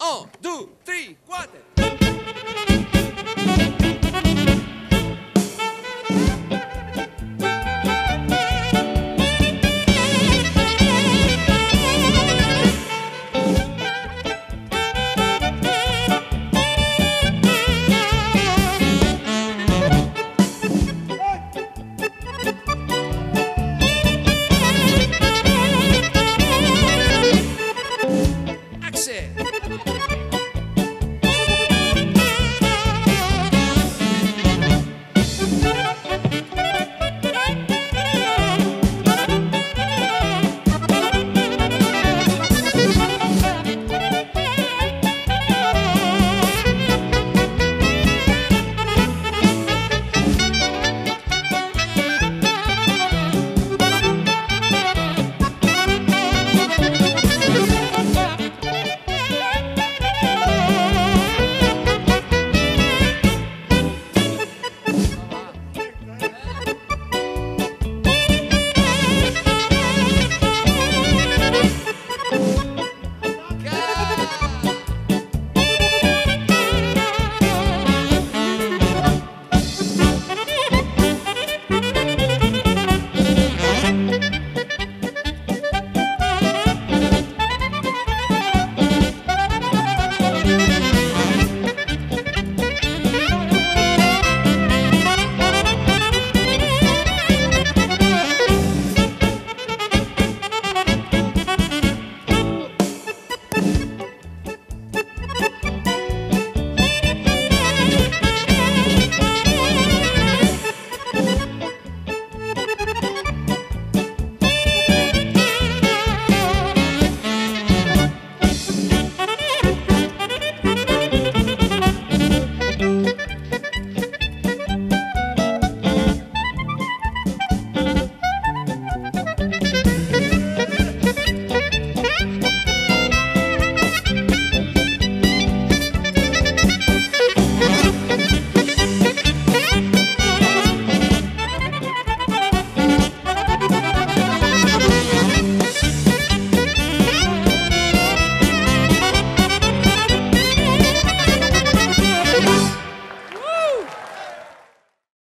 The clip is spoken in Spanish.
Oh, Un, deux, three, quatre.